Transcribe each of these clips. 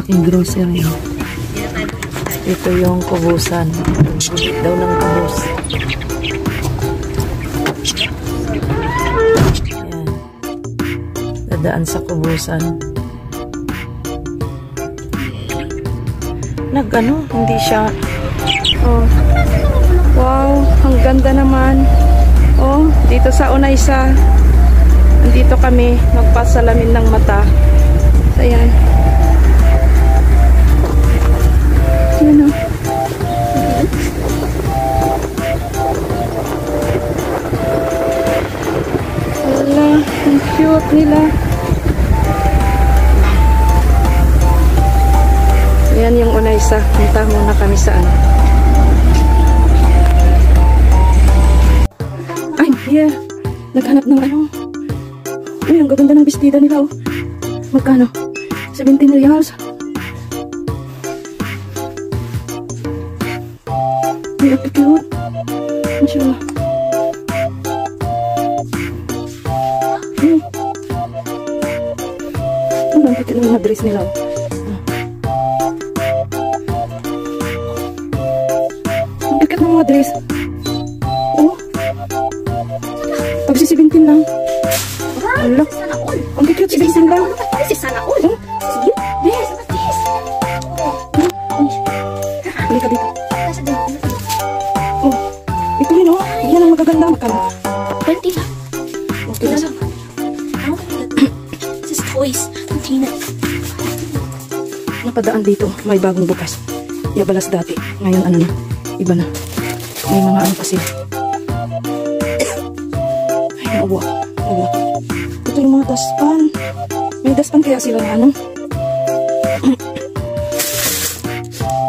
Malaking grocery. Ito yung kubusan. Gulit daw ng kubus. Ayan. Dadaan sa kubusan. Nag ano, hindi siya Oh. Wow, ang ganda naman. Oh, dito sa Unaysa. Nandito kami magpasalamin ng mata. So. Ayan saan. Ay, yeah. Naghanap ng ano. Uy, ang gaganda ng bestida nila, oh. Magkano? 17 reals. Cute. Mashallah. Hmm. Ano, ang cute ng mga dress nila, oh. Mga dress. Oh. Tagsi 17 lang. All. Ang cute 17 lang. Kasi sana all. Oh, Sige. Yes, halika dito. Kasi din. Oh, ito yun oh. Yan ang magaganda. Magkano? 20 lang. Okay na. Ano ka This is toys. Container. Napadaan dito. May bagong bukas. Yabalas dati. Ngayon ano na. Iba na. May mga ano pa sila. Ay, nauwa. Nauwa. Ito yung mga daspan. May daspan kaya sila na ano.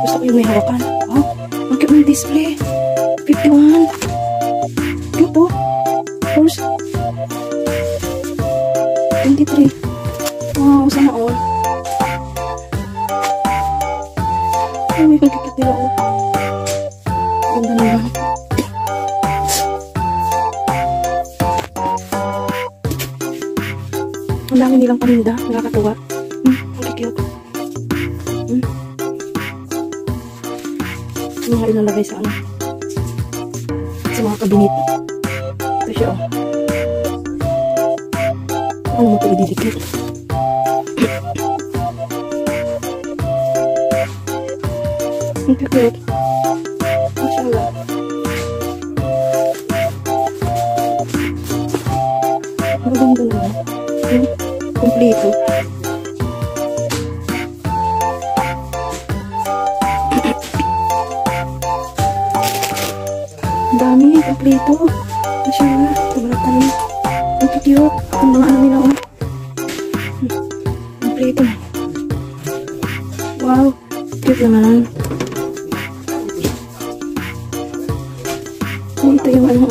Gusto ko yung may hawakan. Wow. Ang cute ng display. 51. Cute oh. First. 23. Wow, sana all. Ay, may pagkikit nila oh. Ang dami nilang paninda. Nakakatuwa. Hmm, ang cute. Hmm. Mga ilalagay sa ano. Sa mga kabinet. Ito siya oh. Ano mo ito ididikit? Ang cute. Mashallah. Ang ganda naman. Hmm, Ang dami, kompleto. Mashallah. Sobrang. Ang cute. Ang mga ano nila, oh. Wow. Cute naman. Ito yung ano.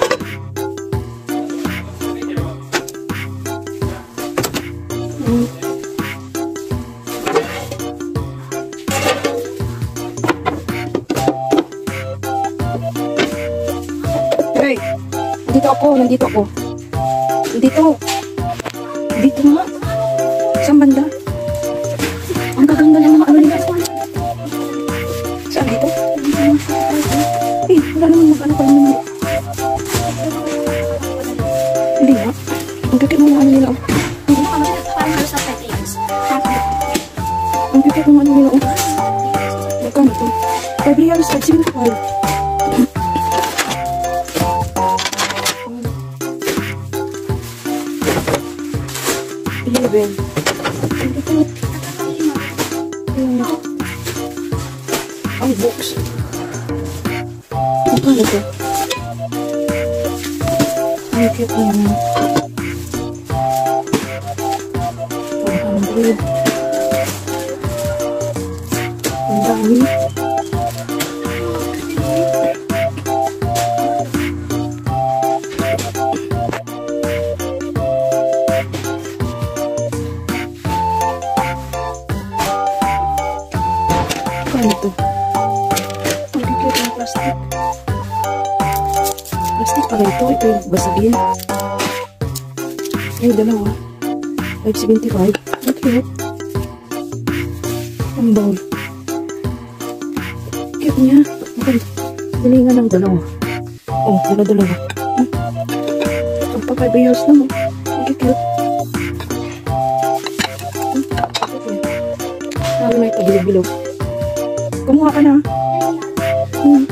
Nandito ako. Nandito. Dito nga. Saan banda? Ang gaganda ng mga ano nila. Saan dito? Eh, wala naman mag-ano pa naman. Hindi nga. Ang kakit ng mga ano nila. oh. Parang halos sa 30 years. Ang kakit ng ano nila. oh. Magkano to? 5 reals at 75. Eleven. Ayun. Ang box. Magkano to? Ang cute niya. Ang cute. Ang basagin. Ay, dalawa. 575. Ang cute. Ang bowl. Cute niya. Okay. Dalingan ng dalawa. Oh, dalawa dalawa. Hmm. Ang pa 5 years na mo. Ang cute. Hmm. Lalo na ito, bilog-bilog. Kumuha ka na. Hmm.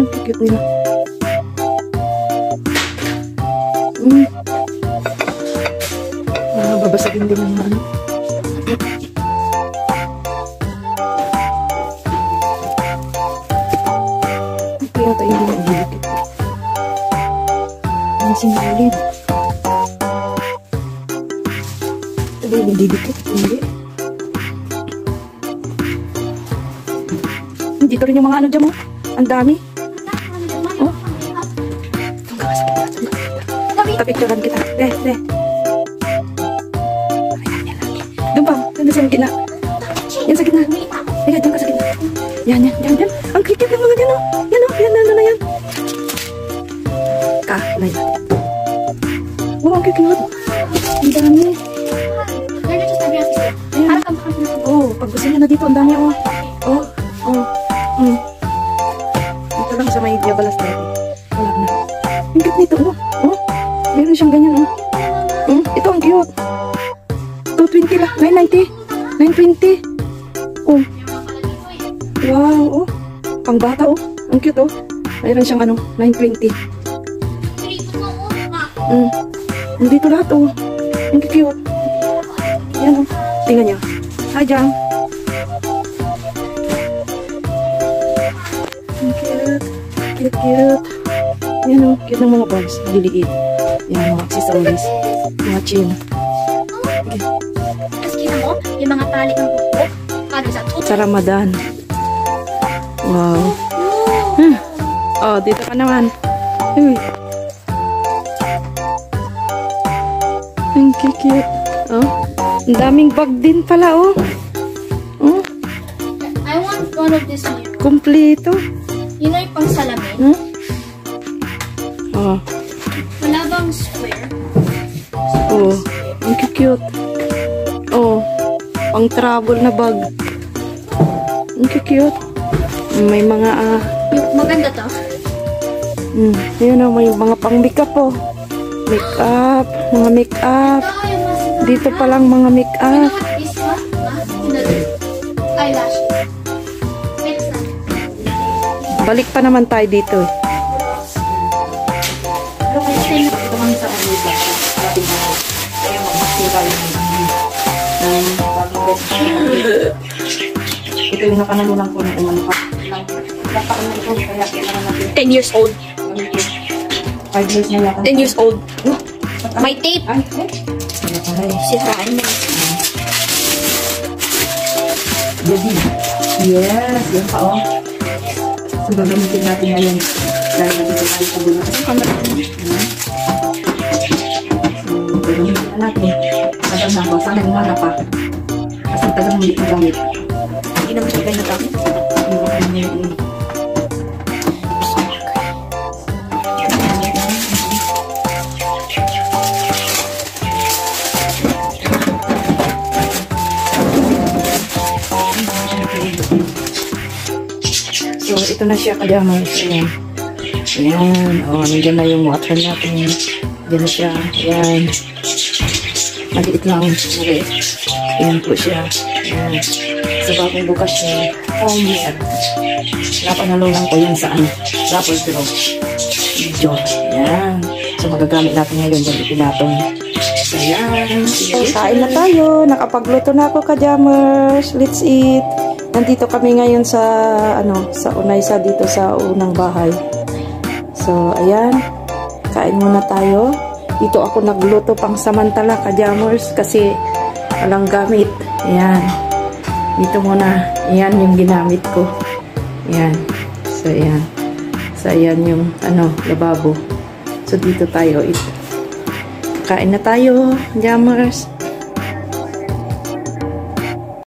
Ang cute niya. Hmm. Mga babasagin din ng ano. Ito yata yung hindi nagdidikit. Ang sinulid. Ito ba yung nagdidikit? Hindi. Dito rin yung mga ano dyan mo. Ang dami. Tapicturan kita. De, de. Ayan, yan lang. Doon pa. Doon sa gitna. Yan sa gitna. Ayan, doon ka sa gitna. Yan, yan, yan, yan. Ang kikit ng mga dyan, oh. Yan, oh. Yan, yan. Yan. Oh, ang kikit. Ang dami. Not just every episode. Ayan. Oh, pag gusto niya na dito, ang dami, oh. Oh, oh. Mm. Dito lang sa may diabalas natin. Wala na. Ang cute nito, oh. Oh, meron siyang ganyan, oh. Mm, ito ang cute. 220 lang. 990. 920. Oh. Wow, oh. Pang bata, oh. Ang cute, oh. Mayroon siyang ano, 920. Mm. Nandito lahat, oh. Ang cute. Yan, oh. Tingnan niyo. Hi. Ang cute. Cute. Yan, oh. Cute ng mga bags. Maliliit. Yan, mga accessories. Mga chin. Tapos kita mo, yung mga tali ng buko. Paano sa tut? Sa Ramadan. Wow. Hmm. Oh, dito ka naman. Uy. Ang cute. Oh. Ang daming bag din pala, oh. Oh, I want one of this mirror. kumpleto. You know yung pang salamin? Hmm? Oh. Wala bang square? Oh. Ang cute. Oh. Pang travel na bag. Ang cute. May mga ah, Yung maganda to. Mm, yun o, may mga pang makeup po. Makeup, mga makeup. Dito pa lang mga makeup. Balik pa naman tayo dito eh. Sa Aruba. Sabi mo, kaya magbasira yung ng bagong restaurant. Ito yung nakanalunan ko ng umano pa. Napaan na ito, kaya kailangan natin 10 years old. gamitin. Five years na yata. 10 years old. My tape. Ay, eh. Sisiraan mo. Baby. Yes, yan pa oh. So, gagamitin natin ngayon. Dahil nandito tayo sa bulo. Kasi kamera natin. Tagal na ako. Sana gumana pa. Kasi tagal mo hindi nagamit. Hindi naman siya ganito. Hindi ko kaya ngayon. So, ito na siya kajamas. Ayan. Ayan. O, oh, nandiyan na yung water natin. Diyan na siya. Ayan. Maliit lang. Maliit. Ayan po siya. Ayan. Sa bagong bukas niya. Homemade. Napanalunan ko yan sa ano. Rapper Pro. Video. Ayan. So, magagamit natin ngayon. Diyan ipinatong. Ayan. So, kain na tayo. Nakapagluto na ako kajamers. Let's eat. Nandito kami ngayon sa ano sa Unaysa dito sa unang bahay. So, ayan. Kain muna tayo. Dito ako nagluto pang samantala ka jammers kasi walang gamit. Ayan. Dito muna. Ayan yung ginamit ko. Ayan. So, ayan. So, ayan yung ano, lababo. So, dito tayo. Kain na tayo, jammers.